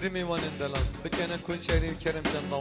دمي وان اندلان بكنا كل شيري كرم جن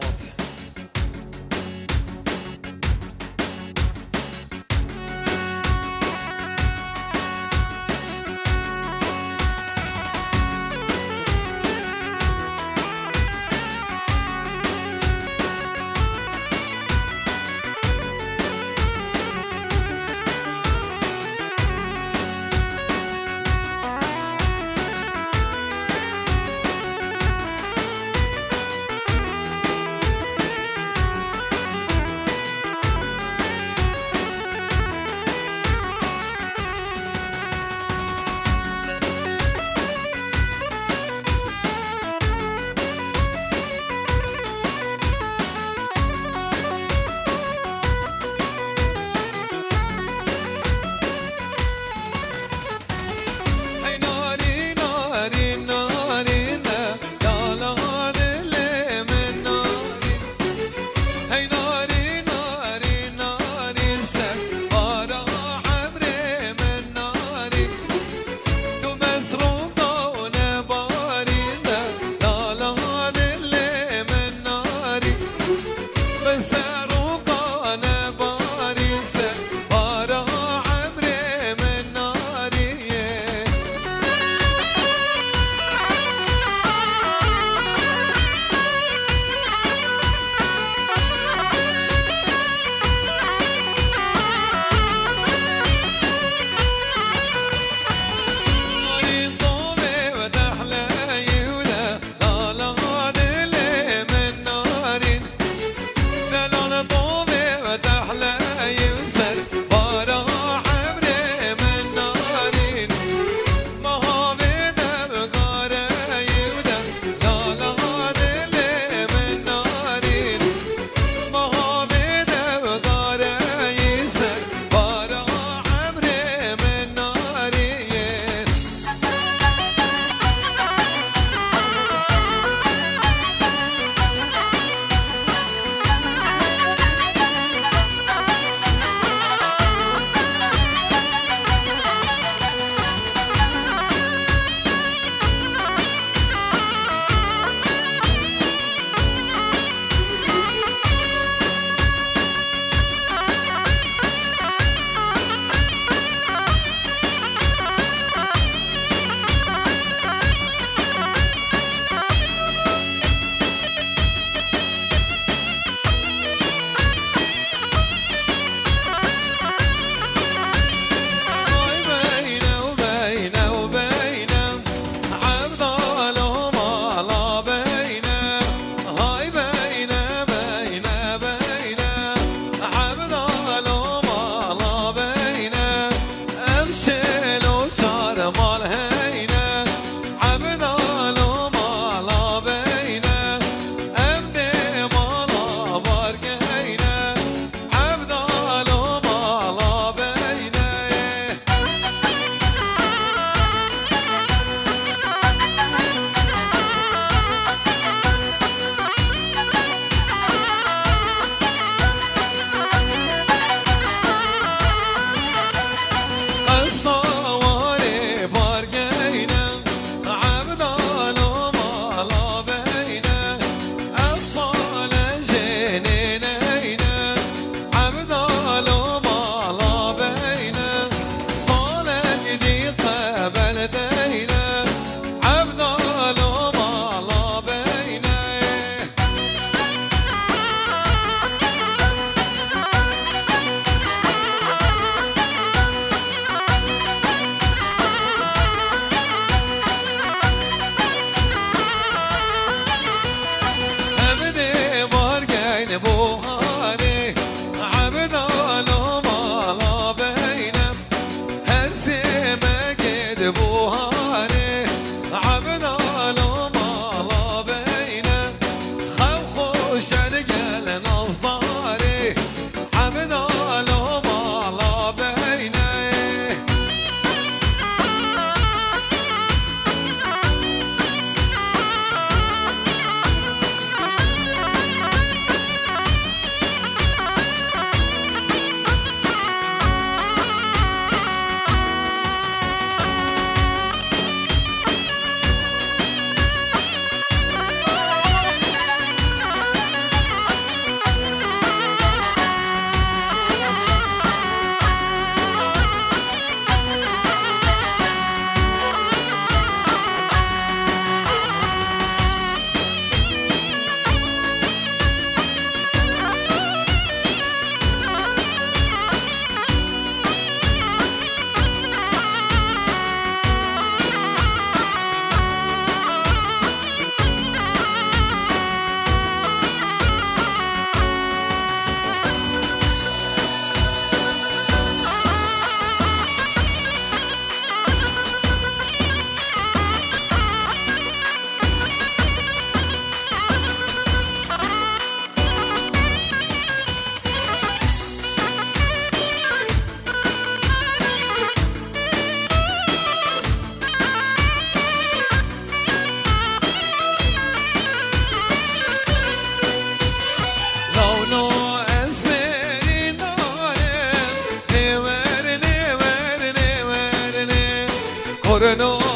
I don't know.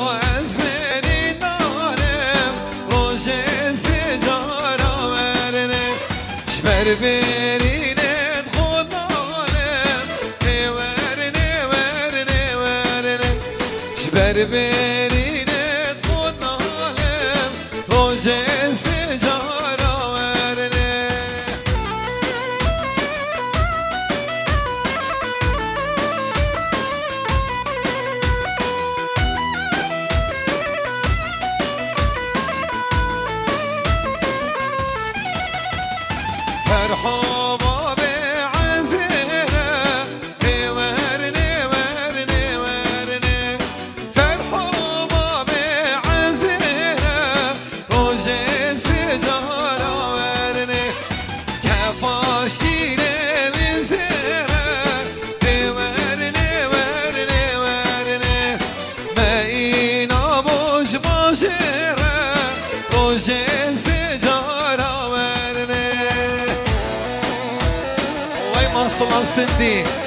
So I'm de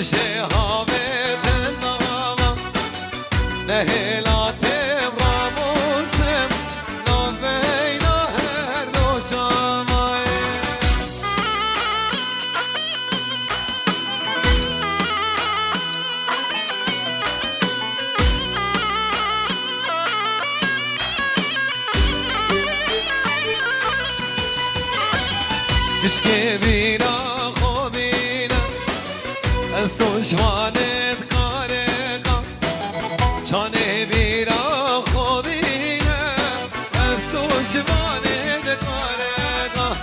بشه هاوه پنام نهلات راموسم نوینا هر دو شامای Güç gibi از دشمنت کاره کن. چانه بیرا خوبیه. از دشمنت کاره کن.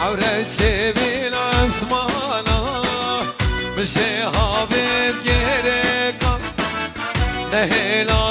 عوره چه بیل اسمانا بشه حابت گره کن. نهلا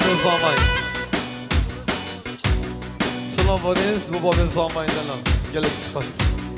meus homens. Se louvaremos, vou meus homens, não. Que.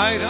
I don't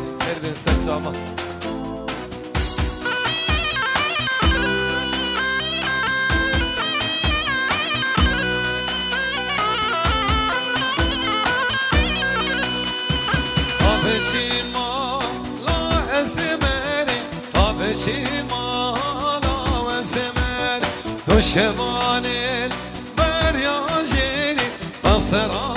بين سجامة آبچین ما لا اسمری آبچین لا اسمری دشمنی بر یازی نصران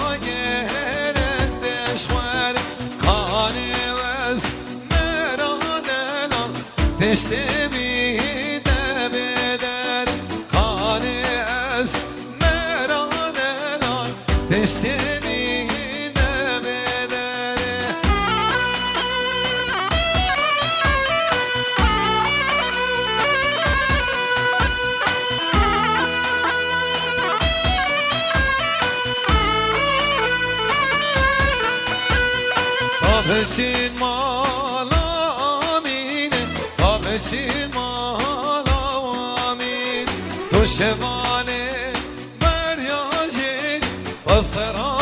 چیمان آمین تو شبانه بریاجی بسران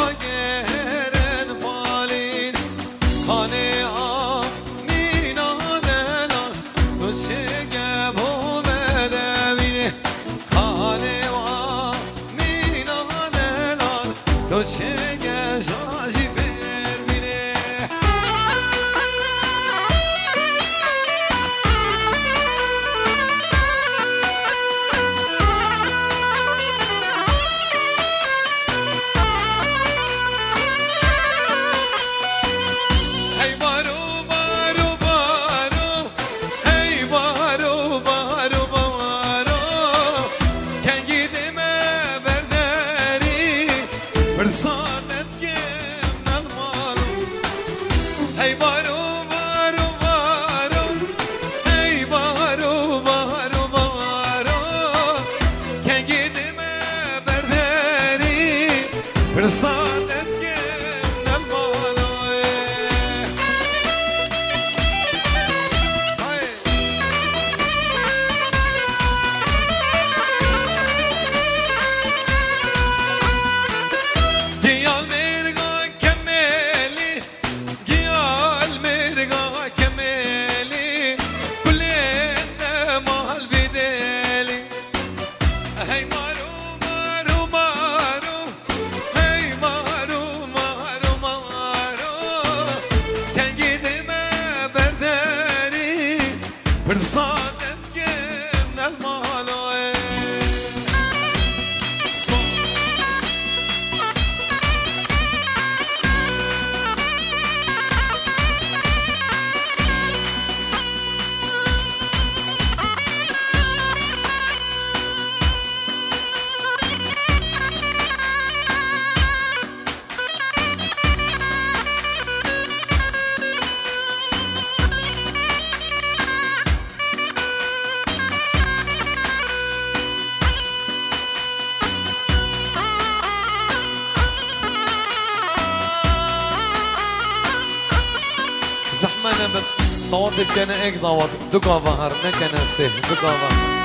طوان كان اقضى دوكا ظهر ما كان سيه دوكا ظهر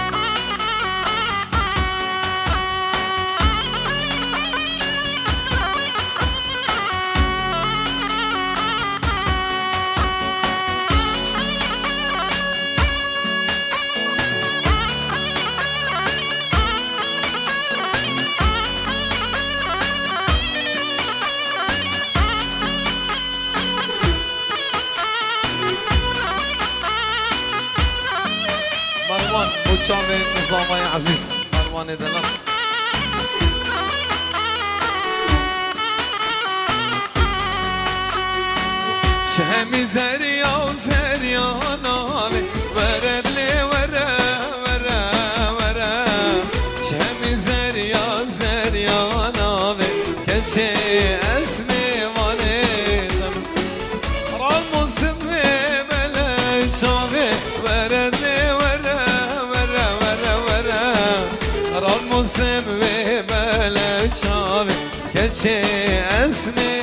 sahnede lan. Şemizer ya zeryan abi شي أسمي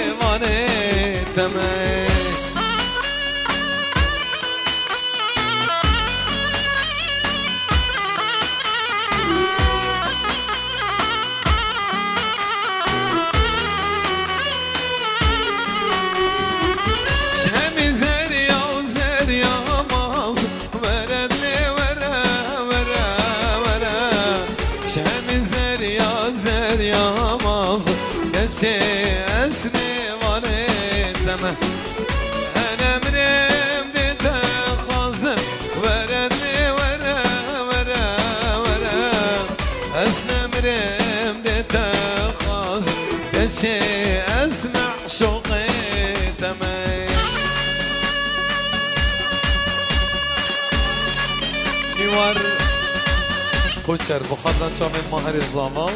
کوچر بخدا چام ماهر زاما.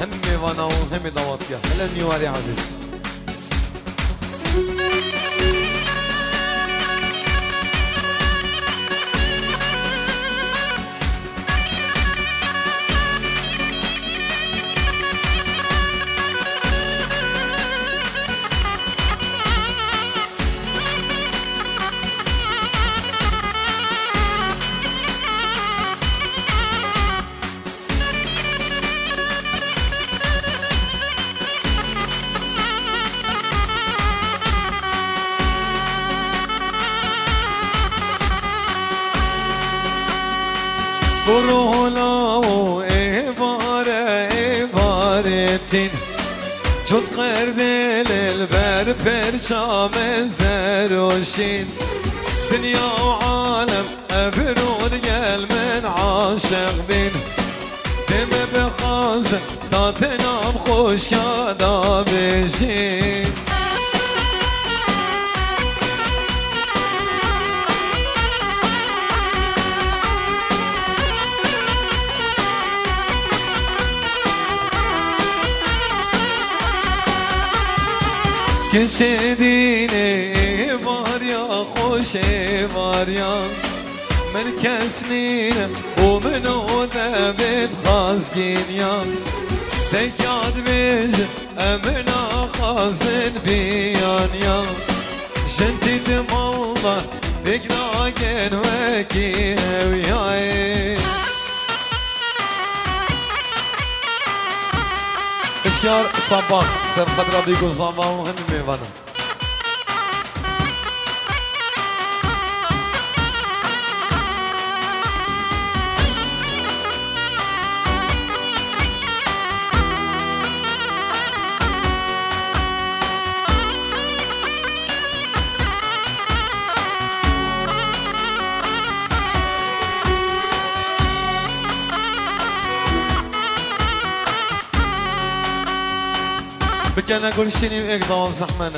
همه وانا و هم دواتگه هلا نیواری عزیز. برو حالا و ایواره ایواره تین. چون قردل البر پرچام زر دنیا و عالم افرون گل من عاشق بین. دم بخواست دات نام خوشا دا بشین. Geçediğine var ya hoş var ya. Merkezliğine o men o devlet khazgin ya. Tek yad biz emna khazin biyan ya. Şentidim Allah Bekna gen veki evyayı بسیار صباح سرخد را بیگو زاما و همی میوانم بكنا نقول شنو اقدر زحمه